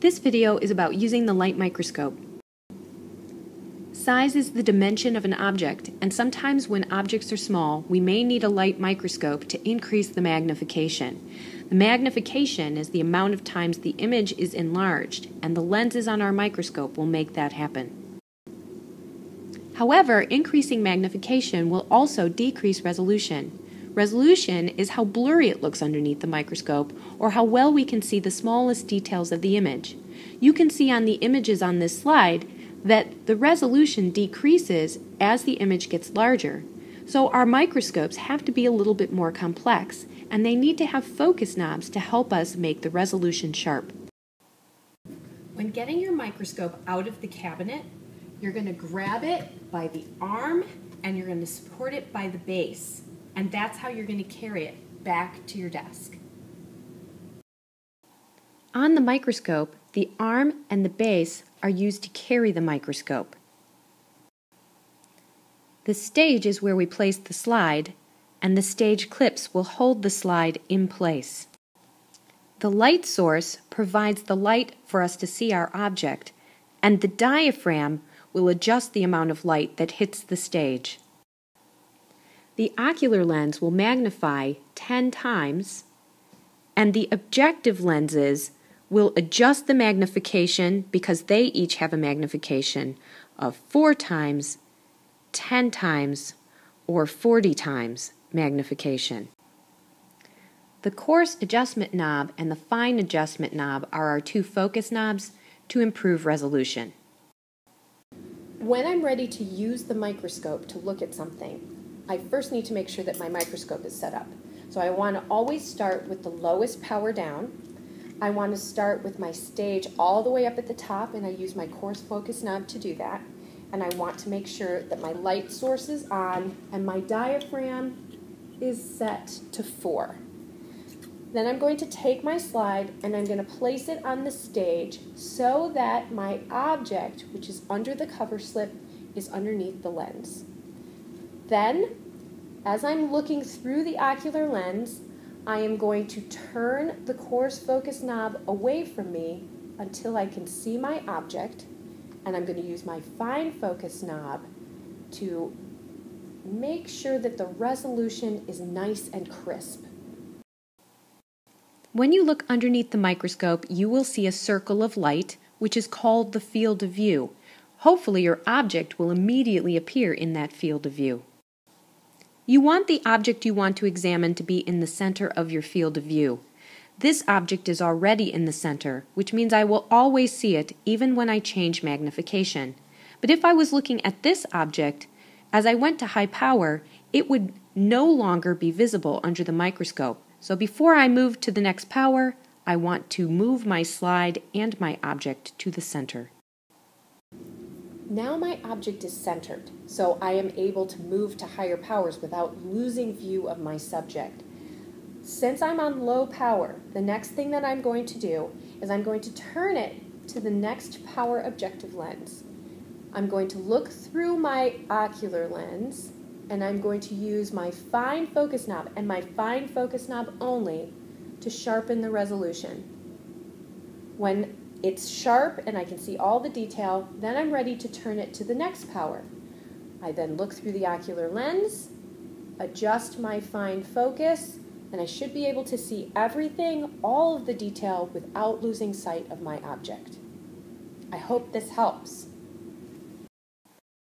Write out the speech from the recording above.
This video is about using the light microscope. Size is the dimension of an object, and sometimes when objects are small, we may need a light microscope to increase the magnification. The magnification is the amount of times the image is enlarged, and the lenses on our microscope will make that happen. However, increasing magnification will also decrease resolution. Resolution is how blurry it looks underneath the microscope or how well we can see the smallest details of the image. You can see on the images on this slide that the resolution decreases as the image gets larger. So our microscopes have to be a little bit more complex and they need to have focus knobs to help us make the resolution sharp. When getting your microscope out of the cabinet, you're going to grab it by the arm and you're going to support it by the base and that's how you're going to carry it back to your desk. On the microscope, the arm and the base are used to carry the microscope. The stage is where we place the slide, and the stage clips will hold the slide in place. The light source provides the light for us to see our object, and the diaphragm will adjust the amount of light that hits the stage the ocular lens will magnify 10 times, and the objective lenses will adjust the magnification because they each have a magnification of 4 times, 10 times, or 40 times magnification. The coarse adjustment knob and the fine adjustment knob are our two focus knobs to improve resolution. When I'm ready to use the microscope to look at something, I first need to make sure that my microscope is set up. So I want to always start with the lowest power down. I want to start with my stage all the way up at the top, and I use my coarse focus knob to do that. And I want to make sure that my light source is on and my diaphragm is set to 4. Then I'm going to take my slide and I'm going to place it on the stage so that my object, which is under the cover slip, is underneath the lens. Then, as I'm looking through the ocular lens, I am going to turn the coarse focus knob away from me until I can see my object, and I'm going to use my fine focus knob to make sure that the resolution is nice and crisp. When you look underneath the microscope, you will see a circle of light, which is called the field of view. Hopefully your object will immediately appear in that field of view. You want the object you want to examine to be in the center of your field of view. This object is already in the center, which means I will always see it even when I change magnification. But if I was looking at this object, as I went to high power, it would no longer be visible under the microscope. So before I move to the next power, I want to move my slide and my object to the center. Now my object is centered, so I am able to move to higher powers without losing view of my subject. Since I'm on low power, the next thing that I'm going to do is I'm going to turn it to the next power objective lens. I'm going to look through my ocular lens and I'm going to use my fine focus knob and my fine focus knob only to sharpen the resolution. When it's sharp and I can see all the detail. Then I'm ready to turn it to the next power. I then look through the ocular lens, adjust my fine focus, and I should be able to see everything, all of the detail, without losing sight of my object. I hope this helps.